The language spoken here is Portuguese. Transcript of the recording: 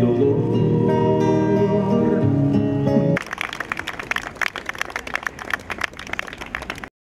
dolor.